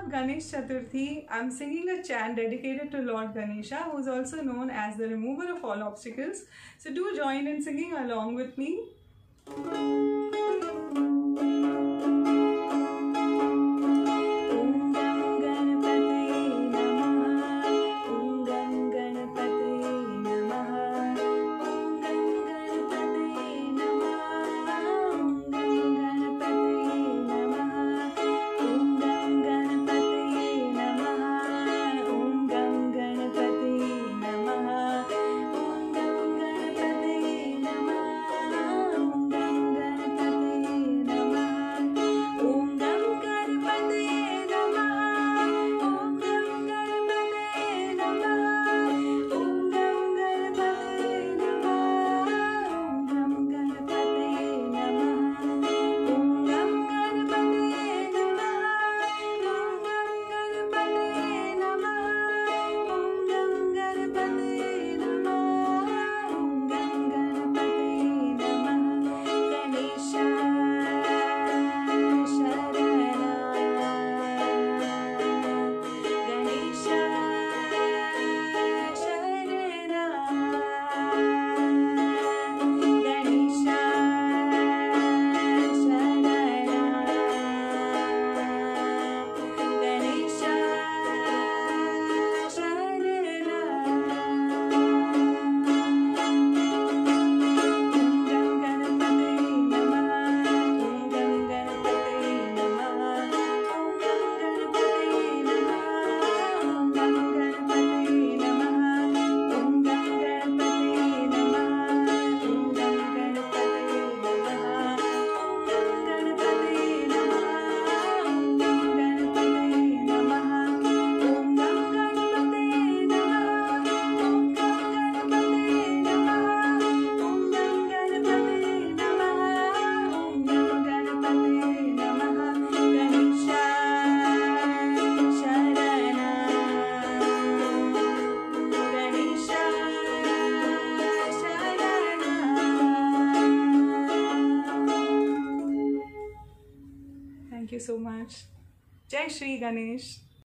of Ganesh Chaturthi, I'm singing a chant dedicated to Lord Ganesha, who is also known as the remover of all obstacles. So do join in singing along with me. Thank you so much Jai Shri Ganesh